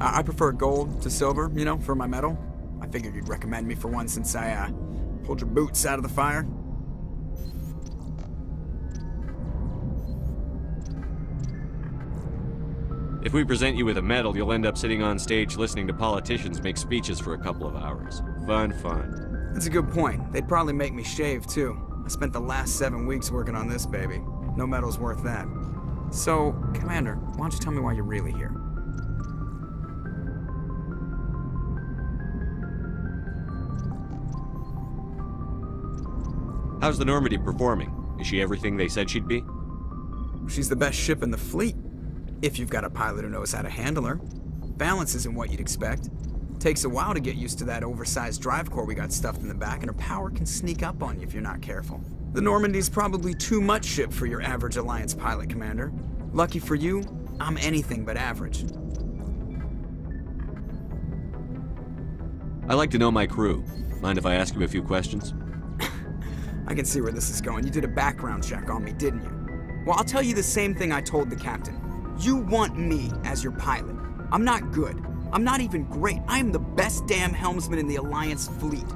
I, I prefer gold to silver, you know, for my medal. I figured you'd recommend me for one since I, uh, pulled your boots out of the fire. If we present you with a medal, you'll end up sitting on stage listening to politicians make speeches for a couple of hours. Fun, fun. That's a good point. They'd probably make me shave, too. I spent the last seven weeks working on this baby. No medal's worth that. So, Commander, why don't you tell me why you're really here? How's the Normandy performing? Is she everything they said she'd be? She's the best ship in the fleet. If you've got a pilot who knows how to handle her. Balance isn't what you'd expect. Takes a while to get used to that oversized drive core we got stuffed in the back, and her power can sneak up on you if you're not careful. The Normandy's probably too much ship for your average Alliance pilot, Commander. Lucky for you, I'm anything but average. I like to know my crew. Mind if I ask you a few questions? I can see where this is going. You did a background check on me, didn't you? Well, I'll tell you the same thing I told the captain. You want me as your pilot. I'm not good. I'm not even great. I am the best damn helmsman in the Alliance fleet.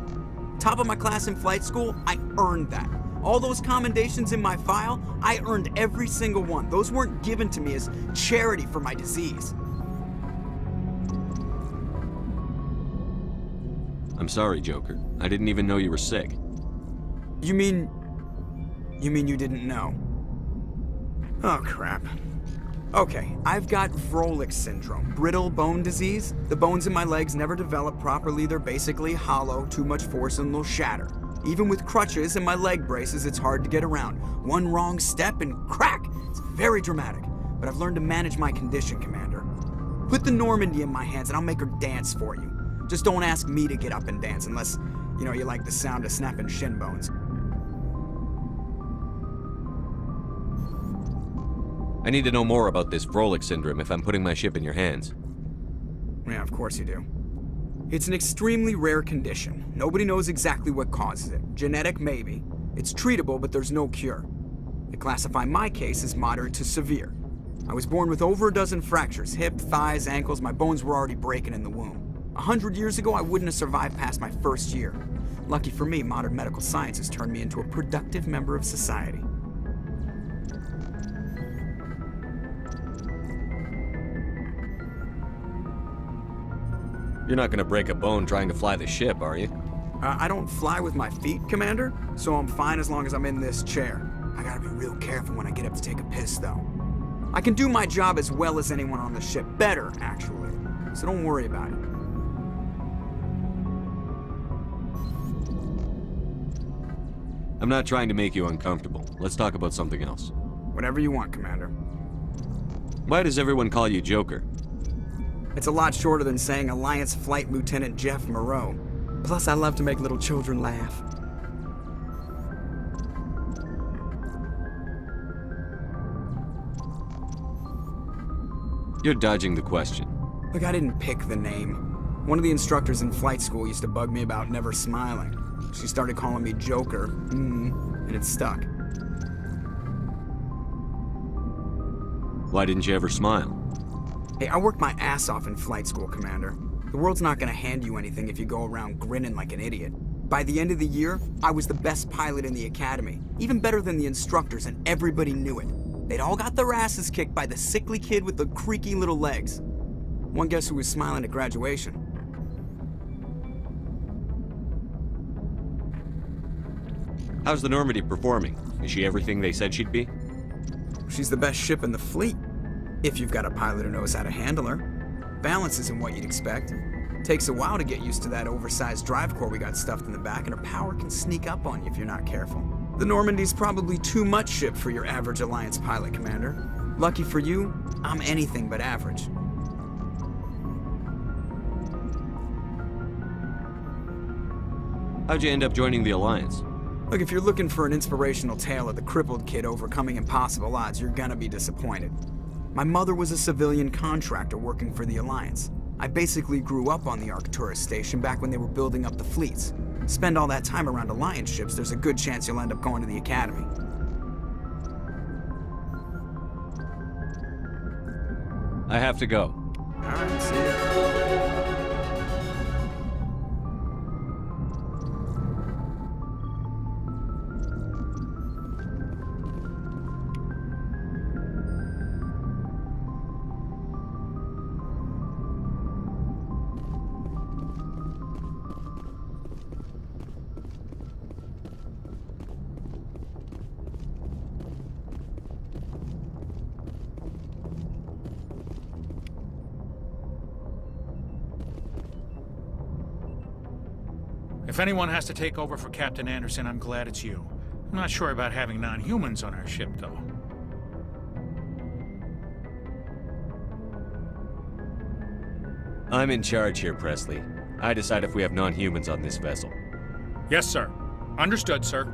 Top of my class in flight school, I earned that. All those commendations in my file, I earned every single one. Those weren't given to me as charity for my disease. I'm sorry, Joker. I didn't even know you were sick. You mean. You mean you didn't know? Oh, crap. Okay, I've got Vrolik syndrome, brittle bone disease. The bones in my legs never develop properly. They're basically hollow, too much force and they'll shatter. Even with crutches and my leg braces, it's hard to get around. One wrong step and crack! It's very dramatic. But I've learned to manage my condition, Commander. Put the Normandy in my hands and I'll make her dance for you. Just don't ask me to get up and dance unless, you know, you like the sound of snapping shin bones. I need to know more about this Vrolik syndrome if I'm putting my ship in your hands. Yeah, of course you do. It's an extremely rare condition. Nobody knows exactly what causes it. Genetic, maybe. It's treatable, but there's no cure. They classify my case as moderate to severe. I was born with over a dozen fractures hip, thighs, ankles. My bones were already breaking in the womb. A hundred years ago, I wouldn't have survived past my first year. Lucky for me, modern medical science has turned me into a productive member of society. You're not gonna break a bone trying to fly the ship, are you? Uh, I don't fly with my feet, Commander, so I'm fine as long as I'm in this chair. I gotta be real careful when I get up to take a piss, though. I can do my job as well as anyone on the ship. Better, actually. So don't worry about it. I'm not trying to make you uncomfortable. Let's talk about something else. Whatever you want, Commander. Why does everyone call you Joker? It's a lot shorter than saying Alliance Flight Lieutenant Jeff Moreau. Plus, I love to make little children laugh. You're dodging the question. Look, I didn't pick the name. One of the instructors in flight school used to bug me about never smiling. She started calling me Joker, mm, and it stuck. Why didn't you ever smile? Hey, I worked my ass off in flight school, Commander. The world's not gonna hand you anything if you go around grinning like an idiot. By the end of the year, I was the best pilot in the academy, even better than the instructors, and everybody knew it. They'd all got their asses kicked by the sickly kid with the creaky little legs. One guess who was smiling at graduation? How's the Normandy performing? Is she everything they said she'd be? She's the best ship in the fleet. If you've got a pilot who knows how to handle her. Balance isn't what you'd expect. Takes a while to get used to that oversized drive core we got stuffed in the back, and her power can sneak up on you if you're not careful. The Normandy's probably too much ship for your average Alliance pilot, Commander. Lucky for you, I'm anything but average. How'd you end up joining the Alliance? Look, if you're looking for an inspirational tale of the crippled kid overcoming impossible odds, you're gonna be disappointed. My mother was a civilian contractor working for the Alliance. I basically grew up on the Arcturus station back when they were building up the fleets. Spend all that time around Alliance ships, there's a good chance you'll end up going to the Academy. I have to go. Alright, see ya. If anyone has to take over for Captain Anderson, I'm glad it's you. I'm not sure about having non-humans on our ship, though. I'm in charge here, Pressly. I decide if we have non-humans on this vessel. Yes, sir. Understood, sir.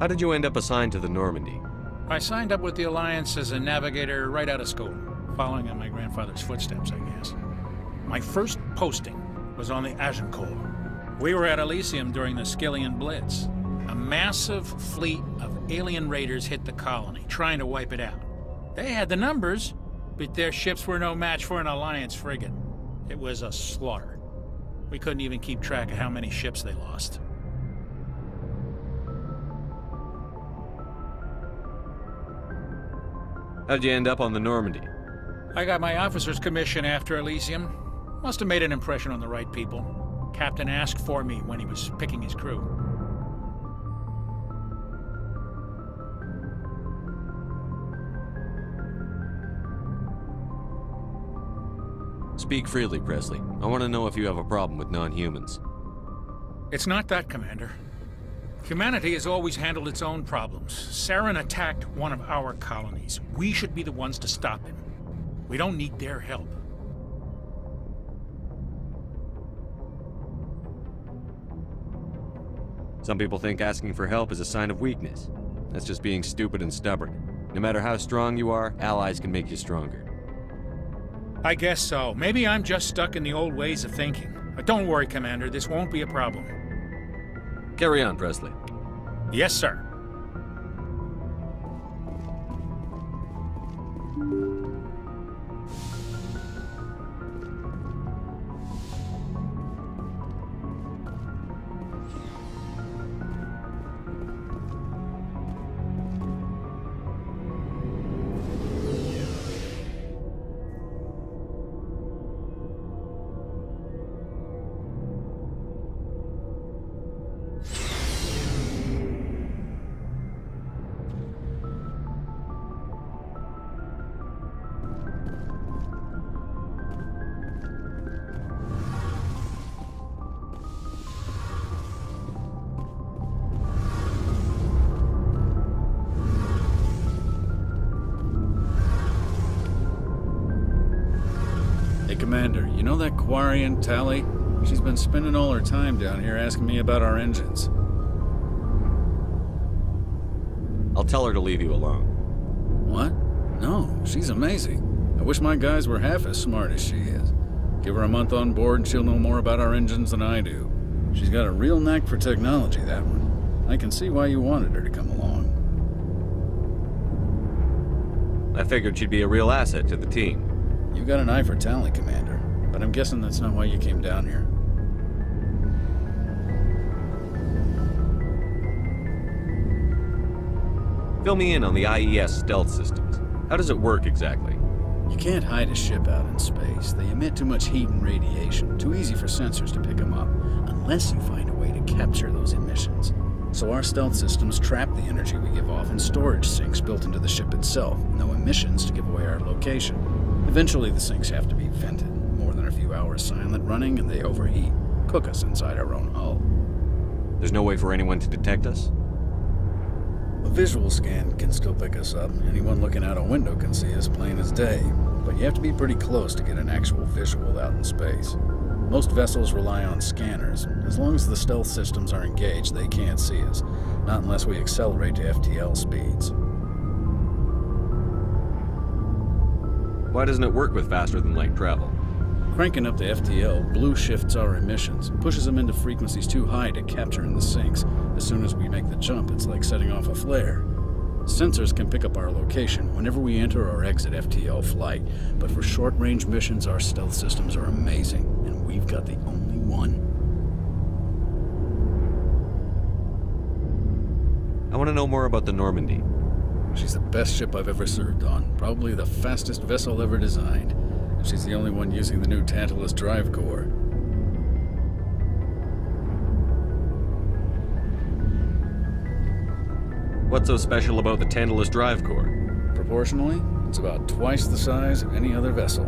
How did you end up assigned to the Normandy? I signed up with the Alliance as a navigator right out of school, following in my grandfather's footsteps, I guess. My first posting was on the Agincourt. We were at Elysium during the Skyllian Blitz. A massive fleet of alien raiders hit the colony, trying to wipe it out. They had the numbers, but their ships were no match for an Alliance frigate. It was a slaughter. We couldn't even keep track of how many ships they lost. How'd you end up on the Normandy? I got my officer's commission after Elysium. Must have made an impression on the right people. Captain asked for me when he was picking his crew. Speak freely, Pressly. I want to know if you have a problem with non-humans. It's not that, Commander. Humanity has always handled its own problems. Saren attacked one of our colonies. We should be the ones to stop him. We don't need their help. Some people think asking for help is a sign of weakness. That's just being stupid and stubborn. No matter how strong you are, allies can make you stronger. I guess so. Maybe I'm just stuck in the old ways of thinking. But don't worry, Commander. This won't be a problem. Carry on, Pressly. Yes, sir. Commander, you know that Quarian, Tali? She's been spending all her time down here asking me about our engines. I'll tell her to leave you alone. What? No, she's amazing. I wish my guys were half as smart as she is. Give her a month on board and she'll know more about our engines than I do. She's got a real knack for technology, that one. I can see why you wanted her to come along. I figured she'd be a real asset to the team. You got an eye for talent, Commander, but I'm guessing that's not why you came down here. Fill me in on the IES stealth systems. How does it work exactly? You can't hide a ship out in space. They emit too much heat and radiation, too easy for sensors to pick them up, unless you find a way to capture those emissions. So our stealth systems trap the energy we give off in storage sinks built into the ship itself, no emissions to give away our location. Eventually the sinks have to be vented. More than a few hours silent running and they overheat, cook us inside our own hull. There's no way for anyone to detect us? A visual scan can still pick us up. Anyone looking out a window can see us plain as day. But you have to be pretty close to get an actual visual out in space. Most vessels rely on scanners. As long as the stealth systems are engaged, they can't see us. Not unless we accelerate to FTL speeds. Why doesn't it work with faster than light travel? Cranking up the FTL blue shifts our emissions, pushes them into frequencies too high to capture in the sinks. As soon as we make the jump, it's like setting off a flare. Sensors can pick up our location whenever we enter or exit FTL flight, but for short range missions, our stealth systems are amazing, and we've got the only one. I want to know more about the Normandy. She's the best ship I've ever served on, probably the fastest vessel ever designed. And she's the only one using the new Tantalus drive core. What's so special about the Tantalus drive core? Proportionally, it's about twice the size of any other vessel.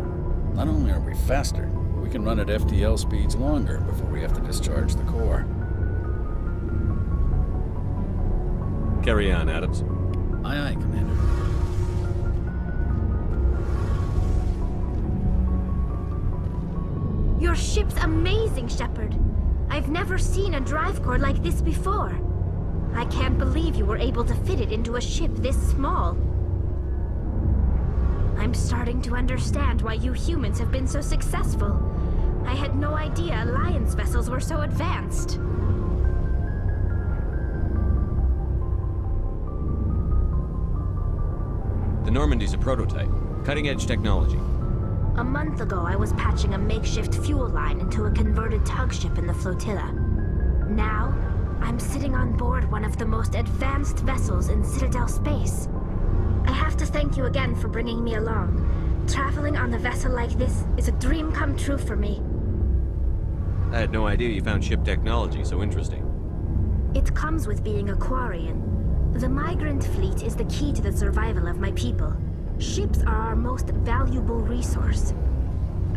Not only are we faster, we can run at FTL speeds longer before we have to discharge the core. Carry on, Adams. Aye, aye, Commander. Your ship's amazing, Shepard. I've never seen a drive core like this before. I can't believe you were able to fit it into a ship this small. I'm starting to understand why you humans have been so successful. I had no idea Alliance vessels were so advanced. Normandy's a prototype. Cutting edge technology. A month ago, I was patching a makeshift fuel line into a converted tug ship in the flotilla. Now, I'm sitting on board one of the most advanced vessels in Citadel space. I have to thank you again for bringing me along. Traveling on a vessel like this is a dream come true for me. I had no idea you found ship technology so interesting. It comes with being a Quarian. The migrant fleet is the key to the survival of my people. Ships are our most valuable resource.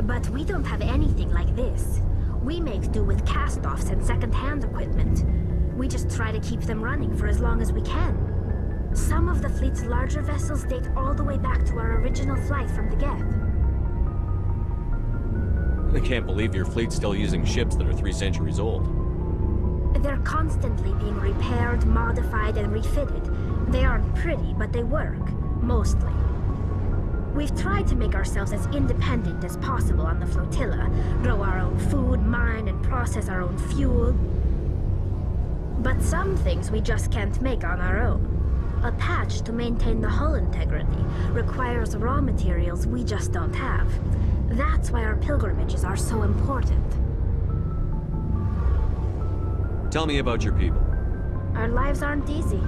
But we don't have anything like this. We make do with cast-offs and second-hand equipment. We just try to keep them running for as long as we can. Some of the fleet's larger vessels date all the way back to our original flight from the Geth. I can't believe your fleet's still using ships that are three centuries old. They're constantly being repaired, modified, and refitted. They aren't pretty, but they work. Mostly. We've tried to make ourselves as independent as possible on the flotilla, grow our own food, mine and process our own fuel. But some things we just can't make on our own. A patch to maintain the hull integrity requires raw materials we just don't have. That's why our pilgrimages are so important. Tell me about your people. Our lives aren't easy.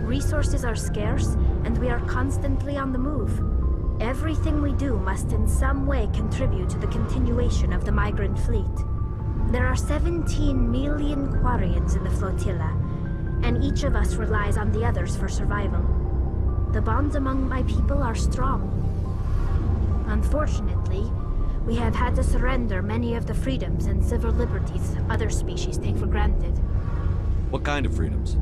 Resources are scarce, and we are constantly on the move. Everything we do must in some way contribute to the continuation of the migrant fleet. There are 17 million Quarians in the flotilla, and each of us relies on the others for survival. The bonds among my people are strong. Unfortunately, we have had to surrender many of the freedoms and civil liberties other species take for granted. What kind of freedoms?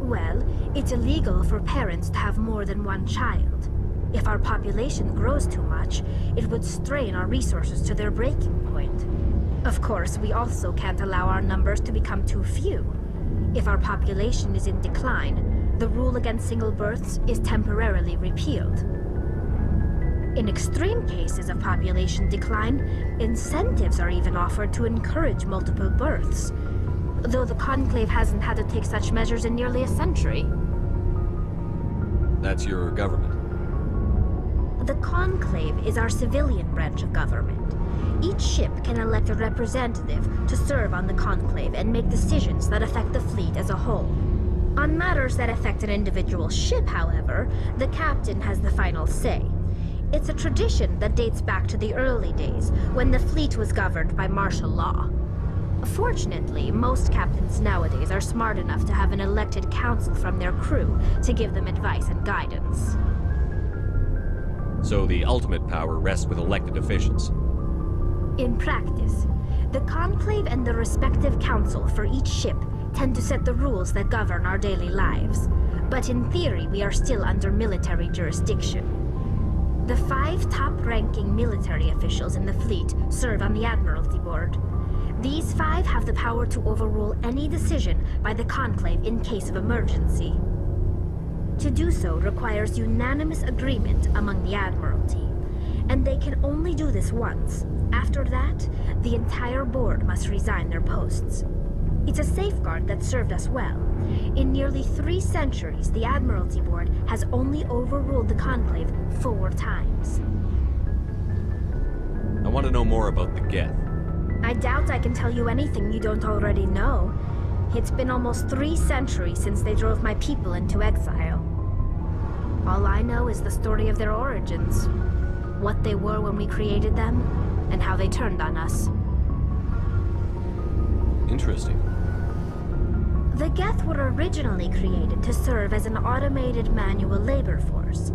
Well, it's illegal for parents to have more than one child. If our population grows too much, it would strain our resources to their breaking point. Of course, we also can't allow our numbers to become too few. If our population is in decline, the rule against single births is temporarily repealed. In extreme cases of population decline, incentives are even offered to encourage multiple births, though the Conclave hasn't had to take such measures in nearly a century. That's your government. The Conclave is our civilian branch of government. Each ship can elect a representative to serve on the Conclave and make decisions that affect the fleet as a whole. On matters that affect an individual ship, however, the captain has the final say. It's a tradition that dates back to the early days, when the fleet was governed by martial law. Fortunately, most captains nowadays are smart enough to have an elected council from their crew to give them advice and guidance. So the ultimate power rests with elected officials. In practice, the Conclave and the respective council for each ship tend to set the rules that govern our daily lives. But in theory, we are still under military jurisdiction. The five top-ranking military officials in the fleet serve on the Admiralty Board. These five have the power to overrule any decision by the Conclave in case of emergency. To do so requires unanimous agreement among the Admiralty, and they can only do this once. After that, the entire board must resign their posts. It's a safeguard that served us well. In nearly three centuries, the Admiralty Board has only overruled the Conclave four times. I want to know more about the Geth. I doubt I can tell you anything you don't already know. It's been almost three centuries since they drove my people into exile. All I know is the story of their origins. What they were when we created them, and how they turned on us. Interesting. The Geth were originally created to serve as an automated manual labor force.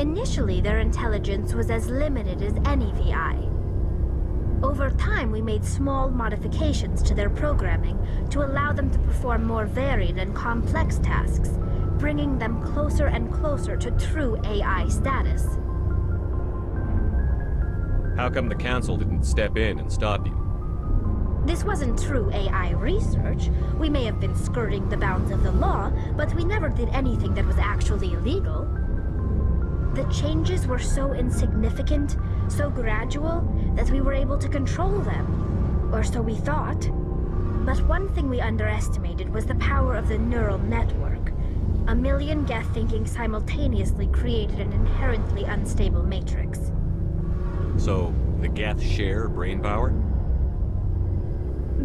Initially, their intelligence was as limited as any VI. Over time, we made small modifications to their programming to allow them to perform more varied and complex tasks, bringing them closer and closer to true AI status. How come the Council didn't step in and stop you? This wasn't true AI research. We may have been skirting the bounds of the law, but we never did anything that was actually illegal. The changes were so insignificant, so gradual, that we were able to control them. Or so we thought. But one thing we underestimated was the power of the neural network. A million Geth thinking simultaneously created an inherently unstable matrix. So, the Geth share brain power?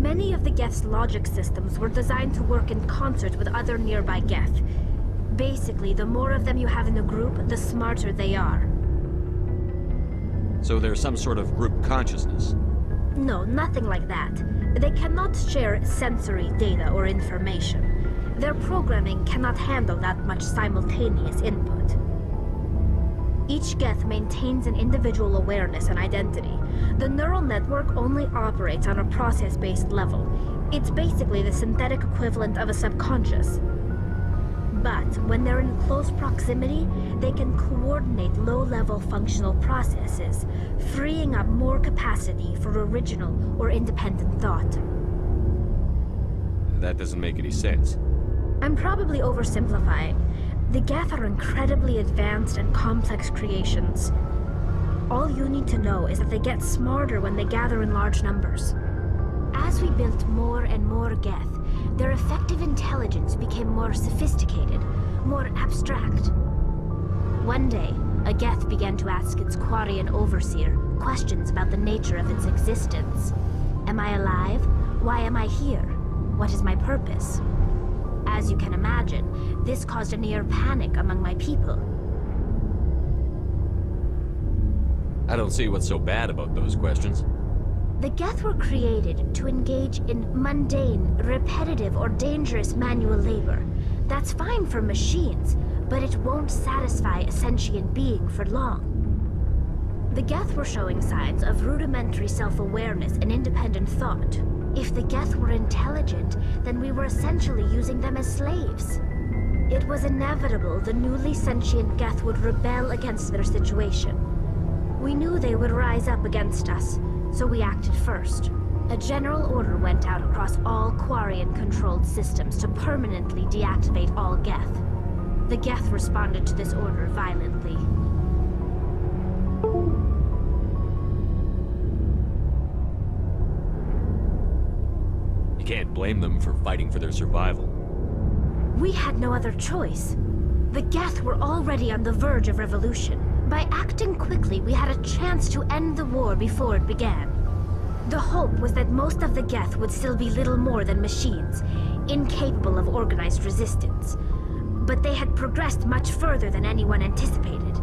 Many of the Geth's logic systems were designed to work in concert with other nearby Geth. Basically, the more of them you have in a group, the smarter they are. So there's some sort of group consciousness. No, nothing like that. They cannot share sensory data or information. Their programming cannot handle that much simultaneous input. Each Geth maintains an individual awareness and identity. The neural network only operates on a process-based level. It's basically the synthetic equivalent of a subconscious. But when they're in close proximity, they can coordinate low-level functional processes, freeing up more capacity for original or independent thought. That doesn't make any sense. I'm probably oversimplifying. The Geth are incredibly advanced and complex creations. All you need to know is that they get smarter when they gather in large numbers. As we built more and more Geth, their effective intelligence became more sophisticated, more abstract. One day, a Geth began to ask its Quarian overseer questions about the nature of its existence. Am I alive? Why am I here? What is my purpose? As you can imagine, this caused a near panic among my people. I don't see what's so bad about those questions. The Geth were created to engage in mundane, repetitive, or dangerous manual labor. That's fine for machines, but it won't satisfy a sentient being for long. The Geth were showing signs of rudimentary self-awareness and independent thought. If the Geth were intelligent, then we were essentially using them as slaves. It was inevitable the newly sentient Geth would rebel against their situation. We knew they would rise up against us, so we acted first. A general order went out across all Quarian-controlled systems to permanently deactivate all Geth. The Geth responded to this order violently. You can't blame them for fighting for their survival. We had no other choice. The Geth were already on the verge of revolution. By acting quickly, we had a chance to end the war before it began. The hope was that most of the Geth would still be little more than machines, incapable of organized resistance. But they had progressed much further than anyone anticipated.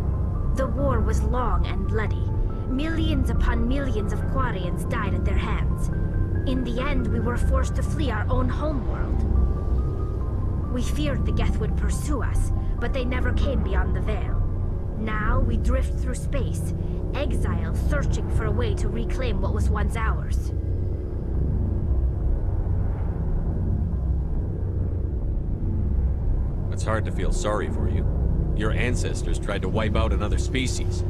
The war was long and bloody. Millions upon millions of Quarians died at their hands. In the end, we were forced to flee our own homeworld. We feared the Geth would pursue us, but they never came beyond the Veil. Now we drift through space, exile searching for a way to reclaim what was once ours. It's hard to feel sorry for you. Your ancestors tried to wipe out another species.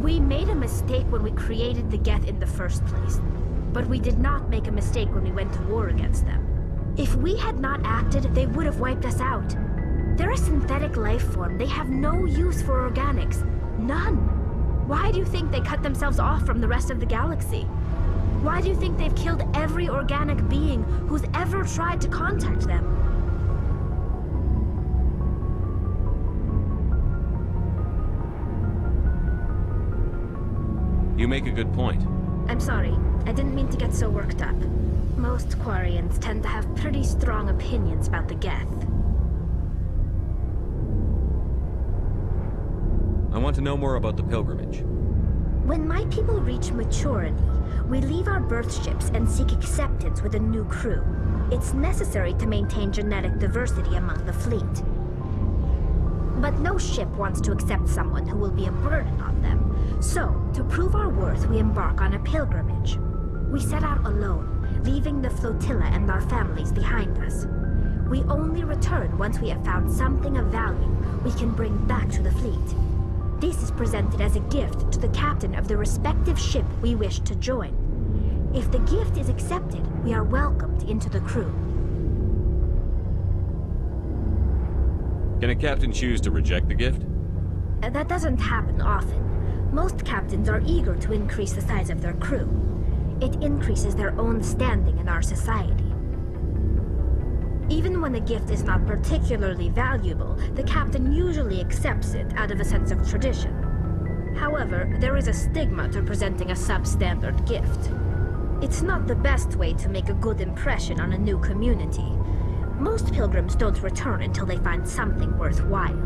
We made a mistake when we created the Geth in the first place. But we did not make a mistake when we went to war against them. If we had not acted, they would have wiped us out. They're a synthetic life form. They have no use for organics. None. Why do you think they cut themselves off from the rest of the galaxy? Why do you think they've killed every organic being who's ever tried to contact them? You make a good point. I'm sorry. I didn't mean to get so worked up. Most Quarians tend to have pretty strong opinions about the Geth. Want to know more about the pilgrimage. When my people reach maturity, we leave our birth ships and seek acceptance with a new crew. It's necessary to maintain genetic diversity among the fleet. But no ship wants to accept someone who will be a burden on them. So, to prove our worth, we embark on a pilgrimage. We set out alone, leaving the flotilla and our families behind us. We only return once we have found something of value we can bring back to the fleet. This is presented as a gift to the captain of the respective ship we wish to join. If the gift is accepted, we are welcomed into the crew. Can a captain choose to reject the gift? Uh, That doesn't happen often. Most captains are eager to increase the size of their crew. It increases their own standing in our society. Even when a gift is not particularly valuable, the captain usually accepts it out of a sense of tradition. However, there is a stigma to presenting a substandard gift. It's not the best way to make a good impression on a new community. Most pilgrims don't return until they find something worthwhile.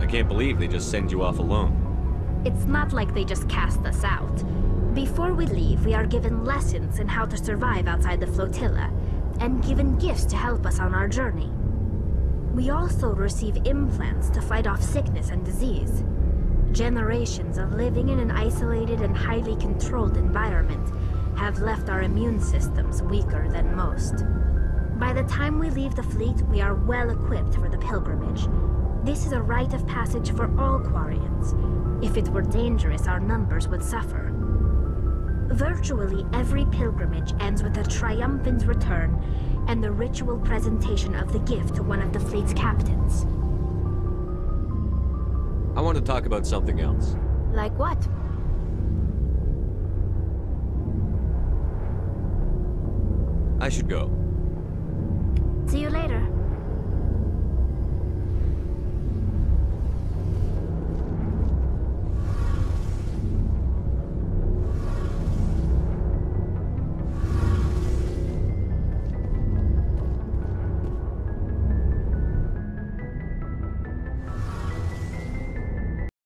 I can't believe they just send you off alone. It's not like they just cast us out. Before we leave, we are given lessons in how to survive outside the flotilla, and given gifts to help us on our journey. We also receive implants to fight off sickness and disease. Generations of living in an isolated and highly controlled environment have left our immune systems weaker than most. By the time we leave the fleet, we are well equipped for the pilgrimage. This is a rite of passage for all Quarians. If it were dangerous, our numbers would suffer. Virtually every pilgrimage ends with a triumphant return and the ritual presentation of the gift to one of the fleet's captains. I want to talk about something else. Like what? I should go. See you later.